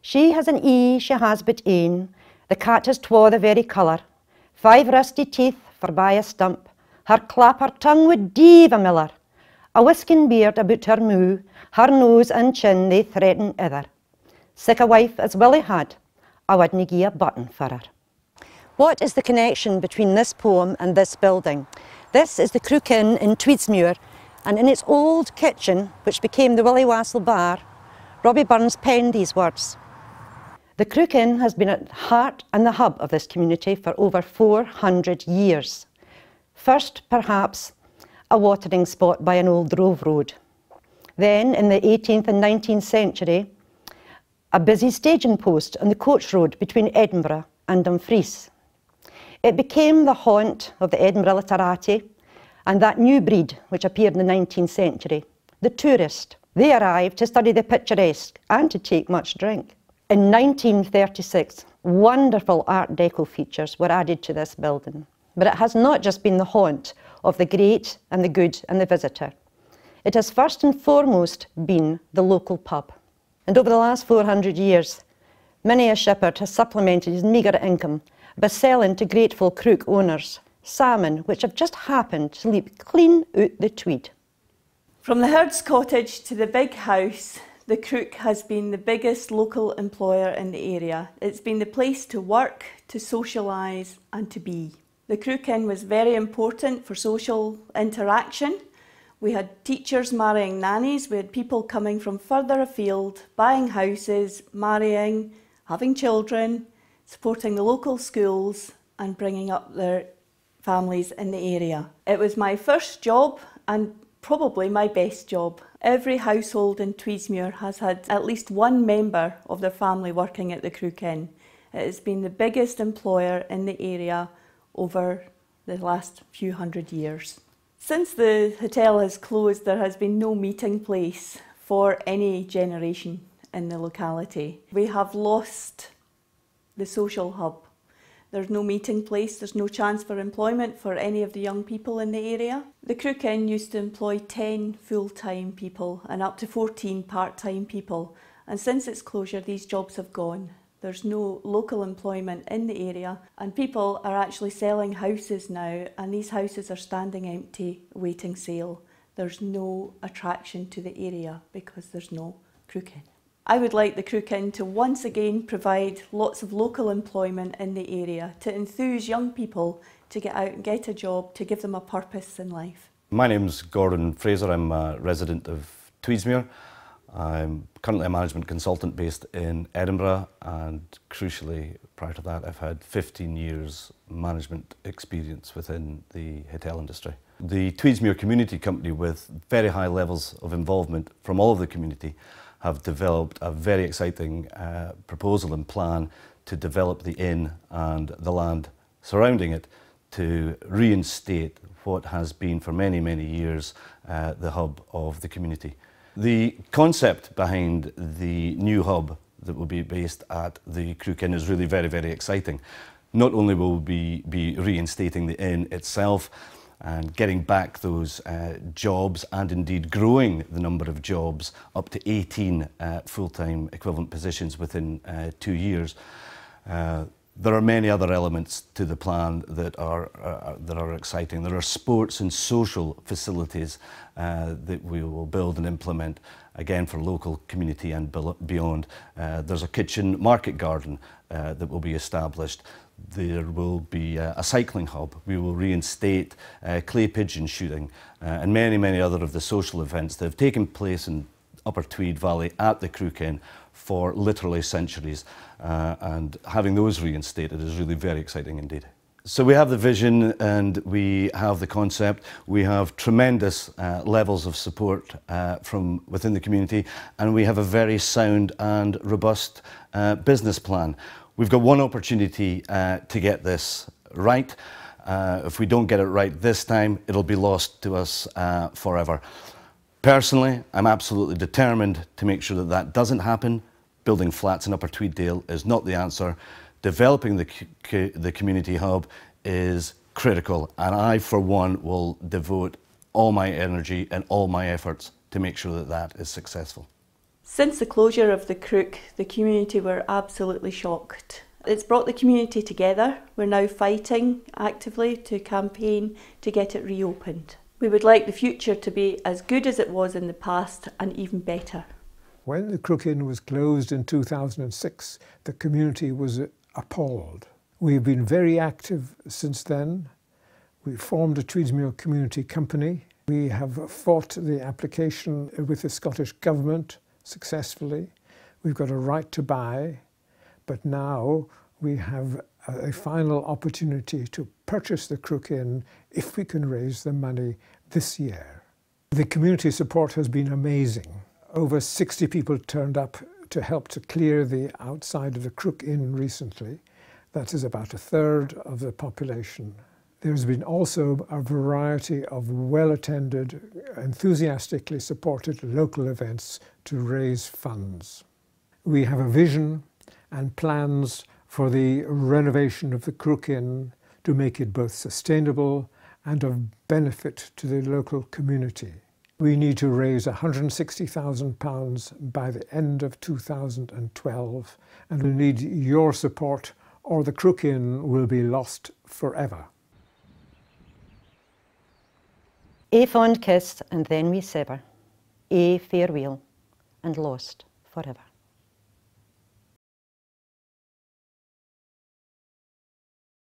She has an E, she has but ane, the cat has twa the very colour, five rusty teeth for by a stump, her clap her tongue would deave a miller, a whisking beard about her moo, her nose and chin they threaten ither. Sick a wife as Willie had, I wouldn't gie a button for her. What is the connection between this poem and this building? This is the Crook Inn in Tweedsmuir, and in its old kitchen, which became the Willie Wastle Bar, Robbie Burns penned these words. The Crook Inn has been at the heart and the hub of this community for over 400 years. First, perhaps, a watering spot by an old drove road. Then, in the 18th and 19th century, a busy staging post on the coach road between Edinburgh and Dumfries. It became the haunt of the Edinburgh literati and that new breed which appeared in the 19th century, the tourist. They arrived to study the picturesque and to take much drink. In 1936, wonderful Art Deco features were added to this building. But it has not just been the haunt of the great and the good and the visitor. It has first and foremost been the local pub. And over the last 400 years, many a shepherd has supplemented his meagre income by selling to grateful crook owners salmon which have just happened to leap clean out the Tweed. From the herd's cottage to the big house, the Crook has been the biggest local employer in the area. It's been the place to work, to socialise and to be. The Crook Inn was very important for social interaction. We had teachers marrying nannies, we had people coming from further afield, buying houses, marrying, having children, supporting the local schools and bringing up their families in the area. It was my first job and probably my best job. Every household in Tweedsmuir has had at least one member of their family working at the Crook Inn. It has been the biggest employer in the area over the last few hundred years. Since the hotel has closed, there has been no meeting place for any generation in the locality. We have lost the social hub. There's no meeting place, there's no chance for employment for any of the young people in the area. The Crook Inn used to employ 10 full-time people and up to 14 part-time people and since its closure these jobs have gone. There's no local employment in the area and people are actually selling houses now and these houses are standing empty waiting sale. There's no attraction to the area because there's no Crook Inn. I would like the Crook Inn to once again provide lots of local employment in the area, to enthuse young people to get out and get a job, to give them a purpose in life. My name's Gordon Fraser, I'm a resident of Tweedsmuir. I'm currently a management consultant based in Edinburgh and crucially prior to that I've had 15 years management experience within the hotel industry. The Tweedsmuir Community Company with very high levels of involvement from all of the community have developed a very exciting uh, proposal and plan to develop the inn and the land surrounding it to reinstate what has been for many, many years uh, the hub of the community. The concept behind the new hub that will be based at the Crook Inn is really very, very exciting. Not only will we be reinstating the inn itself, and getting back those uh, jobs and indeed growing the number of jobs up to 18 uh, full-time equivalent positions within uh, two years. Uh, there are many other elements to the plan that are, uh, that are exciting. There are sports and social facilities uh, that we will build and implement, again for local community and beyond. There's a kitchen market garden that will be established. there will be a, a cycling hub. We will reinstate uh, clay pigeon shooting uh, and many, many other of the social events that have taken place in Upper Tweed Valley at the Crook Inn for literally centuries. Uh, and having those reinstated is really very exciting indeed. So we have the vision and we have the concept. We have tremendous uh, levels of support uh, from within the community and we have a very sound and robust uh, business plan. We've got one opportunity uh, to get this right. Uh, if we don't get it right this time, it'll be lost to us uh, forever. Personally, I'm absolutely determined to make sure that that doesn't happen. Building flats in Upper Tweeddale is not the answer. Developing the, the community hub is critical, and I, for one, will devote all my energy and all my efforts to make sure that that is successful. Since the closure of the Crook, the community were absolutely shocked. It's brought the community together. We're now fighting actively to campaign to get it reopened. We would like the future to be as good as it was in the past and even better. When the Crook Inn was closed in 2006, the community was appalled. We've been very active since then. We formed a Tweedsmuir Community Company. We have fought the application with the Scottish Government successfully. We've got a right to buy, but now we have a final opportunity to purchase the Crook Inn if we can raise the money this year. The community support has been amazing. Over 60 people turned up to help to clear the outside of the Crook Inn recently. That is about a third of the population. There's been also a variety of well-attended, enthusiastically supported local events to raise funds. We have a vision and plans for the renovation of the Crook Inn to make it both sustainable and of benefit to the local community. We need to raise £160,000 by the end of 2012 and we need your support or the Crook Inn will be lost forever. A fond kiss and then we sever, a farewell and lost forever.